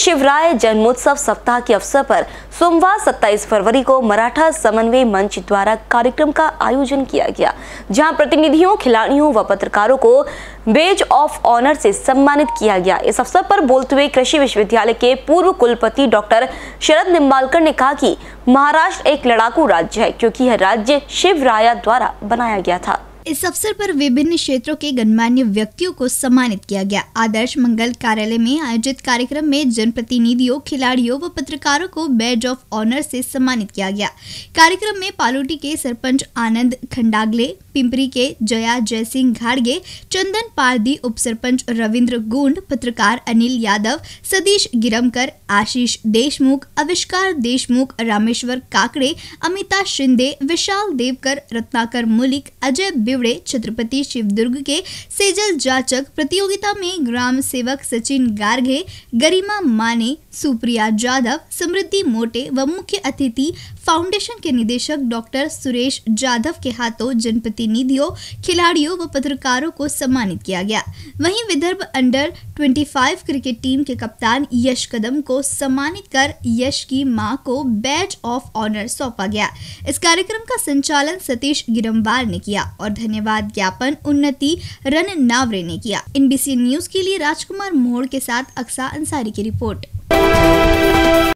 शिवराय जन्मोत्सव सप्ताह के अवसर पर सोमवार 27 फरवरी को मराठा समन्वय मंच द्वारा कार्यक्रम का आयोजन किया गया, जहाँ प्रतिनिधियों, खिलाड़ियों व पत्रकारों को बेज ऑफ़ ऑनर से सम्मानित किया गया। इस अवसर पर बोलते हुए कृषि विश्वविद्यालय के पूर्व कुलपति डॉक्टर शरद निम्बालकर ने कहा कि महाराष्ट्र एक लड़ाकू राज्य है, क्योंकि यह राज्य शिवराया द्वारा बनाया गया था। इस अवसर पर विभिन्न क्षेत्रों के गणमान्य व्यक्तियों को सम्मानित किया गया। आदर्श मंगल कार्यालय में आयोजित कार्यक्रम में जनप्रतिनिधियों, खिलाड़ियों व पत्रकारों को बैज ऑफ़ ऑनर से सम्मानित किया गया। कार्यक्रम में पालोटी के सरपंच आनंद खंडागले, पिंपरी के जया जयसिंह घाड़गे, चंदन पारदी उप सरपंच रविंद्र गुंड, पत्रकार अनिल यादव, सतीश गिरमकर, आशीष देशमुख, आविष्कार देशमुख, रामेश्वर काकड़े, अमिता शिंदे, विशाल देवकर, रत्नाकर मुलिक, अजय बिवड़े छत्रपति शिवदुर्ग के सेजल जाचक प्रतियोगिता में ग्राम सेवक सचिन गार्गे, गरिमा माने, सुप्रिया जाधव, समृद्धि मोटे व मुख्य अतिथि फाउंडेशन के निदेशक डॉक्टर सुरेश जाधव के हाथों जनप्रतिनिधियों खिलाड़ियों व पत्रकारों को सम्मानित किया गया। वहीं विदर्भ अंडर 25 क्रिकेट टीम के कप्तान यश कदम को सम्मानित कर यश की माँ को बैच ऑफ़ ऑनर सौंपा गया। इस कार्यक्रम का संचालन सतीश गिरमवाल ने किया और धन्यवाद ज्ञापन उन्नति रन नावरे ने किया। एनबीसी न्यूज़ के लिए राजकुमार मोड़ के साथ अक्सा अंसारी की रिपोर्ट।